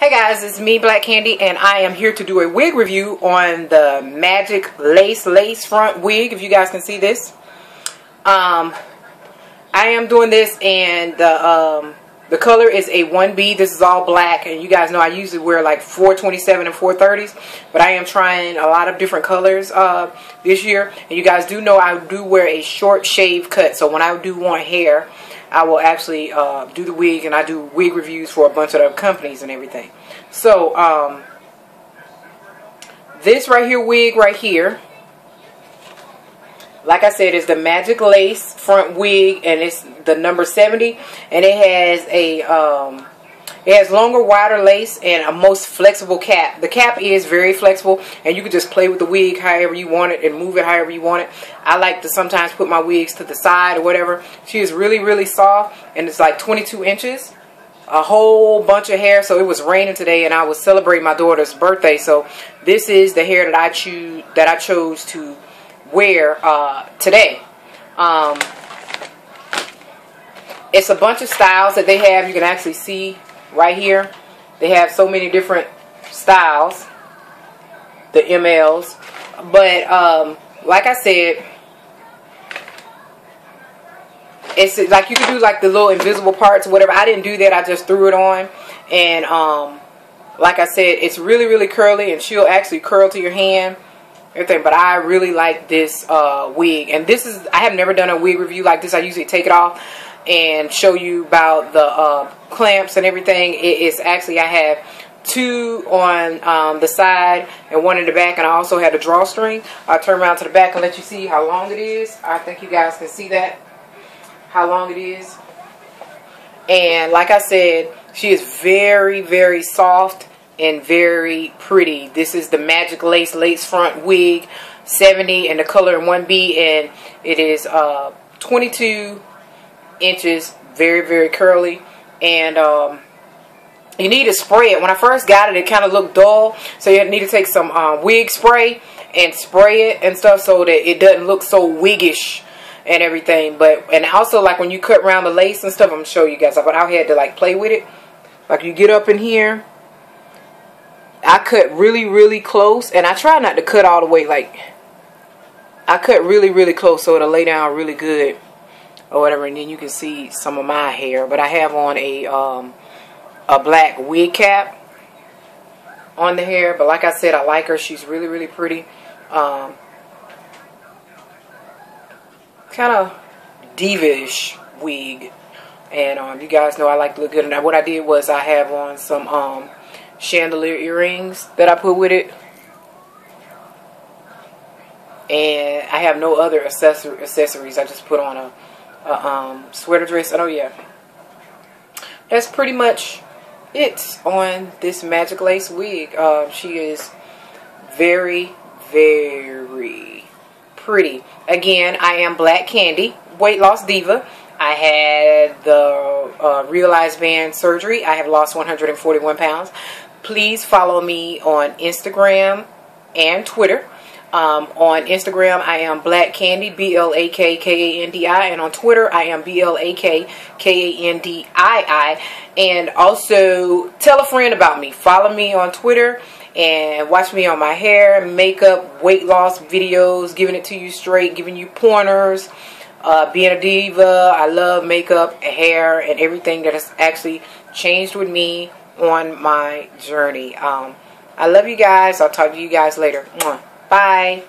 Hey guys, it's me, Black Candy, and I am here to do a wig review on the Magic Lace Lace Front wig, if you guys can see this. Um, I am doing this, and the, um, the color is a 1B. This is all black, and you guys know I usually wear like 427 and 430s, but I am trying a lot of different colors uh, this year. And you guys do know I do wear a short shave cut, so when I do want hair, I will actually uh, do the wig, and I do wig reviews for a bunch of other companies and everything. So, um, this right here wig right here, like I said, is the Magic Lace front wig, and it's the number 70, and it has a, um, it has longer, wider lace and a most flexible cap. The cap is very flexible, and you can just play with the wig however you want it and move it however you want it. I like to sometimes put my wigs to the side or whatever. She is really, really soft, and it's like 22 inches. A whole bunch of hair, so it was raining today, and I was celebrating my daughter's birthday. So this is the hair that I choose that I chose to wear uh, today. Um, it's a bunch of styles that they have. You can actually see right here. They have so many different styles, the MLs. But um, like I said, it's like you can do like the little invisible parts whatever. I didn't do that. I just threw it on. And um, like I said, it's really, really curly and she'll actually curl to your hand. Everything, but I really like this uh, wig, and this is I have never done a wig review like this. I usually take it off and show you about the uh, clamps and everything. It is actually I have two on um, the side and one in the back, and I also had a drawstring. I'll turn around to the back and let you see how long it is. I think you guys can see that how long it is. And like I said, she is very, very soft and very pretty. This is the Magic Lace Lace Front Wig 70 and the color in 1B and it is uh, 22 inches, very, very curly. And um, you need to spray it. When I first got it, it kind of looked dull. So you need to take some uh, wig spray and spray it and stuff so that it doesn't look so wiggish and everything. But And also, like when you cut around the lace and stuff, I'm show you guys. But I had to like play with it. Like you get up in here I cut really, really close. And I try not to cut all the way. Like, I cut really, really close so it'll lay down really good. Or whatever. And then you can see some of my hair. But I have on a, um, a black wig cap on the hair. But like I said, I like her. She's really, really pretty. Um, kind of diva-ish wig. And um, you guys know I like to look good. And what I did was I have on some... Um, chandelier earrings that I put with it. And I have no other accessor accessories. I just put on a, a um, sweater dress. Oh, yeah. That's pretty much it on this Magic Lace wig. Uh, she is very, very pretty. Again, I am Black Candy, Weight Loss Diva. I had the uh, Band surgery. I have lost 141 pounds please follow me on Instagram and Twitter. Um, on Instagram, I am Black Candy, B L A K K A N D I, and on Twitter, I am B L A K K A N D I I. And also, tell a friend about me. Follow me on Twitter and watch me on my hair, makeup, weight loss videos, giving it to you straight, giving you pointers. Uh, being a diva, I love makeup, hair, and everything that has actually changed with me on my journey. Um, I love you guys. I'll talk to you guys later. Bye.